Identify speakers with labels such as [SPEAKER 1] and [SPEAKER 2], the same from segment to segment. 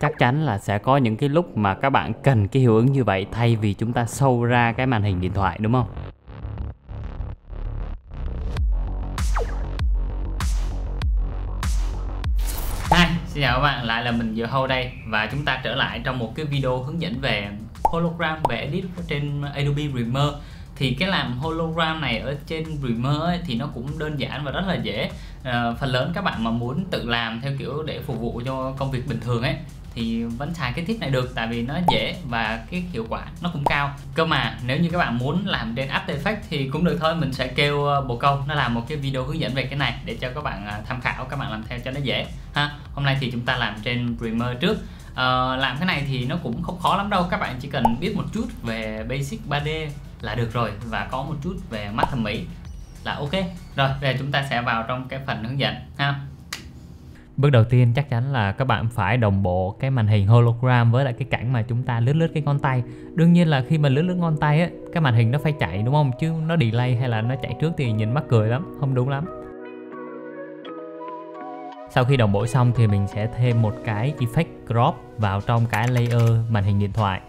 [SPEAKER 1] chắc chắn là sẽ có những cái lúc mà các bạn cần cái hiệu ứng như vậy thay vì chúng ta sâu ra cái màn hình điện thoại đúng không? Hi, xin chào các bạn, lại là mình Dựa Hâu đây và chúng ta trở lại trong một cái video hướng dẫn về hologram về edit trên Adobe Premiere thì cái làm hologram này ở trên Premiere ấy, thì nó cũng đơn giản và rất là dễ à, phần lớn các bạn mà muốn tự làm theo kiểu để phục vụ cho công việc bình thường ấy thì vẫn xài cái tip này được tại vì nó dễ và cái hiệu quả nó cũng cao. Cơ mà nếu như các bạn muốn làm trên After Effects thì cũng được thôi mình sẽ kêu ờ, bộ câu nó làm một cái video hướng dẫn về cái này để cho các bạn ờ, tham khảo các bạn làm theo cho nó dễ ha. Hôm nay thì chúng ta làm trên Premiere trước. Uh, làm cái này thì nó cũng không khó lắm đâu các bạn chỉ cần biết một chút về basic 3D là được rồi và có một chút về mắt thẩm mỹ là ok. Rồi bây giờ chúng ta sẽ vào trong cái phần hướng dẫn ha. Bước đầu tiên chắc chắn là các bạn phải đồng bộ cái màn hình hologram với lại cái cảnh mà chúng ta lướt lướt cái ngón tay. Đương nhiên là khi mà lướt lướt ngón tay á, cái màn hình nó phải chạy đúng không? Chứ nó delay hay là nó chạy trước thì nhìn mắc cười lắm, không đúng lắm. Sau khi đồng bộ xong thì mình sẽ thêm một cái effect crop vào trong cái layer màn hình điện thoại.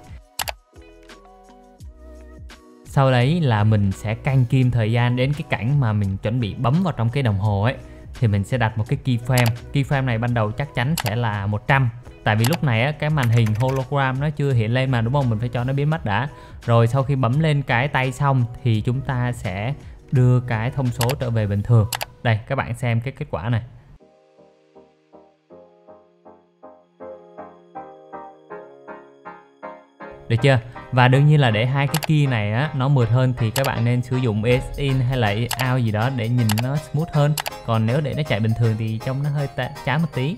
[SPEAKER 1] Sau đấy là mình sẽ canh kim thời gian đến cái cảnh mà mình chuẩn bị bấm vào trong cái đồng hồ ấy thì mình sẽ đặt một cái keyframe. Keyframe này ban đầu chắc chắn sẽ là 100 tại vì lúc này á, cái màn hình hologram nó chưa hiện lên mà đúng không? Mình phải cho nó biến mất đã. Rồi sau khi bấm lên cái tay xong thì chúng ta sẽ đưa cái thông số trở về bình thường. Đây các bạn xem cái kết quả này. Được chưa? Và đương nhiên là để hai cái key này á, nó mượt hơn thì các bạn nên sử dụng is in hay là out gì đó để nhìn nó smooth hơn. Còn nếu để nó chạy bình thường thì trông nó hơi chán một tí.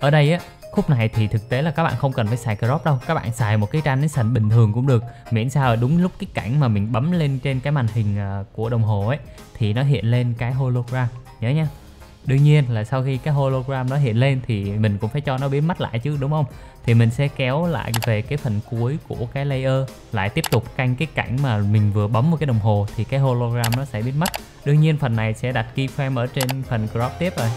[SPEAKER 1] Ở đây á, khúc này thì thực tế là các bạn không cần phải xài crop đâu. Các bạn xài một cái transition bình thường cũng được. Miễn sao ở đúng lúc cái cảnh mà mình bấm lên trên cái màn hình à, của đồng hồ ấy, thì nó hiện lên cái hologram. Nhớ nha. Đương nhiên là sau khi cái hologram nó hiện lên thì mình cũng phải cho nó biến mất lại chứ, đúng không? Thì mình sẽ kéo lại về cái phần cuối của cái layer, lại tiếp tục canh cái cảnh mà mình vừa bấm vào cái đồng hồ thì cái hologram nó sẽ biến mất. Đương nhiên phần này sẽ đặt keyframe ở trên phần crop tiếp rồi.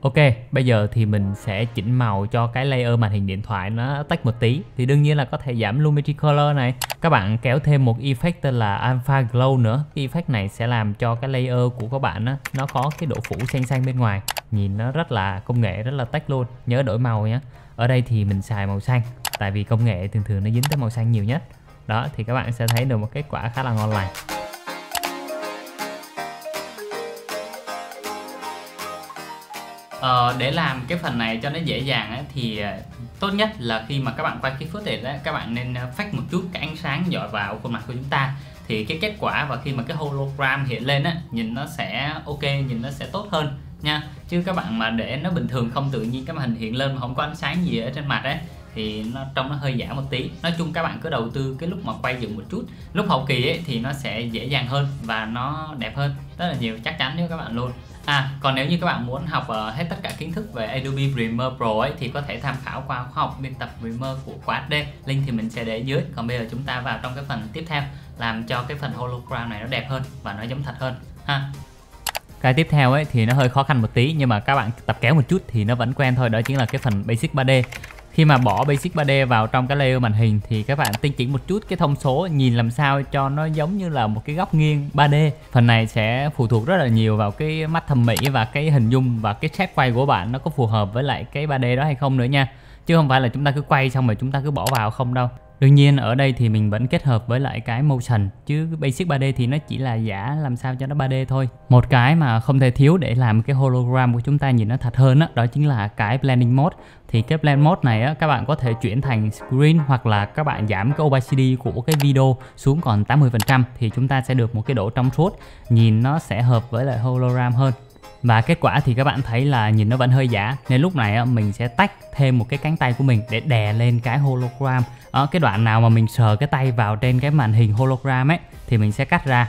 [SPEAKER 1] Ok, bây giờ thì mình sẽ chỉnh màu cho cái layer màn hình điện thoại nó tách một tí. Thì đương nhiên là có thể giảm Lumetri Color này. Các bạn kéo thêm một effect tên là Alpha Glow nữa. Cái effect này sẽ làm cho cái layer của các bạn á, nó có cái độ phủ xanh xanh bên ngoài. Nhìn nó rất là công nghệ, rất là tách luôn. Nhớ đổi màu nhé. Ở đây thì mình xài màu xanh Tại vì công nghệ thường thường nó dính tới màu xanh nhiều nhất. Đó, thì các bạn sẽ thấy được một kết quả khá là ngon lành. Ờ, để làm cái phần này cho nó dễ dàng ấy, thì ờ, tốt nhất là khi mà các bạn quay cái footage đấy các bạn nên ờ, phát một chút cái ánh sáng dọi vào khuôn mặt của chúng ta. Thì cái kết quả và khi mà cái hologram hiện lên á nhìn nó sẽ ok nhìn nó sẽ tốt hơn nha. Chứ các bạn mà để nó bình thường không tự nhiên cái màn hình hiện lên mà không có ánh sáng gì ở trên mặt ấy thì nó trông nó hơi giả một tí. Nói chung các bạn cứ đầu tư cái lúc mà quay dựng một chút. Lúc hậu kỳ ấy thì nó sẽ dễ dàng hơn và nó đẹp hơn rất là nhiều chắc chắn với các bạn luôn. À, còn nếu như các bạn muốn học uh, hết tất cả kiến thức về Adobe Premiere Pro ấy thì có thể tham khảo qua khóa học biên tập Premiere của khóa D. Link thì mình sẽ để dưới. Còn bây giờ chúng ta vào trong cái phần tiếp theo làm cho cái phần hologram này nó đẹp hơn và nó giống thật hơn ha. Cái tiếp theo ấy thì nó hơi khó khăn một tí nhưng mà các bạn tập kéo một chút thì nó vẫn quen thôi đó chính là cái phần basic 3D khi mà bỏ basic 3D vào trong cái layer màn hình thì các bạn tinh chỉnh một chút cái thông số, nhìn làm sao cho nó giống như là một cái góc nghiêng 3D phần này sẽ phụ thuộc rất là nhiều vào cái mắt thẩm mỹ và cái hình dung và cái shape quay của bạn nó có phù hợp với lại cái 3D đó hay không nữa nha. Chứ không phải là chúng ta cứ quay xong rồi chúng ta cứ bỏ vào không đâu. Đương nhiên ở đây thì mình vẫn kết hợp với lại cái motion chứ basic 3D thì nó chỉ là giả làm sao cho nó 3D thôi. Một cái mà không thể thiếu để làm cái hologram của chúng ta nhìn nó thật hơn đó, đó chính là cái blending mode. Thì cái blend mode này á, các bạn có thể chuyển thành screen hoặc là các bạn giảm cái opacity của cái video xuống còn 80% thì chúng ta sẽ được một cái độ trong suốt nhìn nó sẽ hợp với lại hologram hơn. Và kết quả thì các bạn thấy là nhìn nó vẫn hơi giả Nên lúc này mình sẽ tách thêm một cái cánh tay của mình để đè lên cái hologram. Ở Cái đoạn nào mà mình sờ cái tay vào trên cái màn hình hologram ấy Thì mình sẽ cắt ra.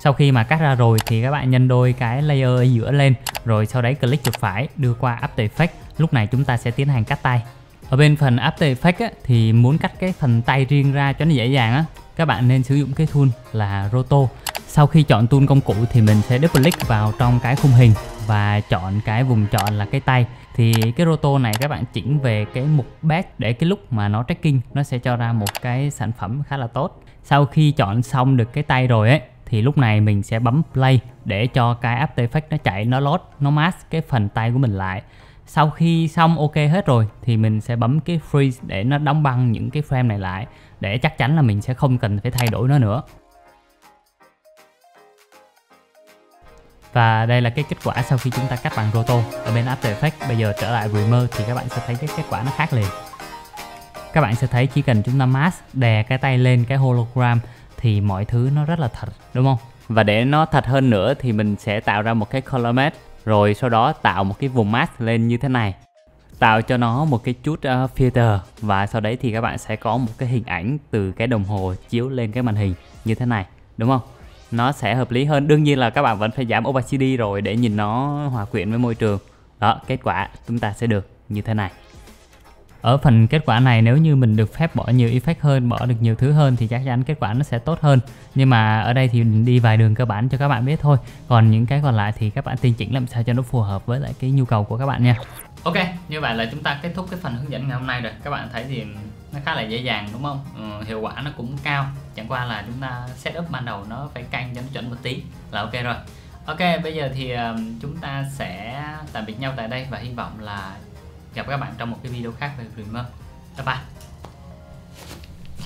[SPEAKER 1] Sau khi mà cắt ra rồi thì các bạn nhân đôi cái layer ở giữa lên Rồi sau đấy click chuột phải đưa qua After Effects. Lúc này chúng ta sẽ tiến hành cắt tay. Ở bên phần After Effects á, thì muốn cắt cái phần tay riêng ra cho nó dễ dàng á các bạn nên sử dụng cái tool là Roto. Sau khi chọn tool công cụ thì mình sẽ double click vào trong cái khung hình và chọn cái vùng chọn là cái tay. Thì cái roto này các bạn chỉnh về cái mục back để cái lúc mà nó tracking, nó sẽ cho ra một cái sản phẩm khá là tốt. Sau khi chọn xong được cái tay rồi ấy, thì lúc này mình sẽ bấm play để cho cái After Effects nó chạy, nó load, nó mask cái phần tay của mình lại sau khi xong, ok hết rồi, thì mình sẽ bấm cái freeze để nó đóng băng những cái frame này lại, để chắc chắn là mình sẽ không cần phải thay đổi nó nữa Và đây là cái kết quả sau khi chúng ta cắt bằng Roto ở bên After Effects. Bây giờ trở lại Reamer thì các bạn sẽ thấy cái kết quả nó khác liền. Các bạn sẽ thấy chỉ cần chúng ta mask, đè cái tay lên cái hologram thì mọi thứ nó rất là thật, đúng không? Và để nó thật hơn nữa thì mình sẽ tạo ra một cái color mask rồi sau đó tạo một cái vùng mask lên như thế này. Tạo cho nó một cái chút uh, filter. Và sau đấy thì các bạn sẽ có một cái hình ảnh từ cái đồng hồ chiếu lên cái màn hình như thế này đúng không? Nó sẽ hợp lý hơn. Đương nhiên là các bạn vẫn phải giảm opacity rồi để nhìn nó hòa quyện với môi trường. Đó kết quả chúng ta sẽ được như thế này ở phần kết quả này nếu như mình được phép bỏ nhiều effect hơn bỏ được nhiều thứ hơn thì chắc chắn kết quả nó sẽ tốt hơn. Nhưng mà ở đây thì mình đi vài đường cơ bản cho các bạn biết thôi. Còn những cái còn lại thì các bạn tiên chỉnh làm sao cho nó phù hợp với lại cái nhu cầu của các bạn nha. Ok, như vậy là chúng ta kết thúc cái phần hướng dẫn ngày hôm nay rồi. Các bạn thấy thì nó khá là dễ dàng đúng không? Ừ, hiệu quả nó cũng cao. Chẳng qua là chúng ta setup ban đầu nó phải canh cho nó chuẩn một tí là ok rồi. Ok, bây giờ thì ờ, chúng ta sẽ tạm biệt nhau tại đây Và hy vọng là gặp các bạn trong một cái video khác về Dreamer. Bye bye.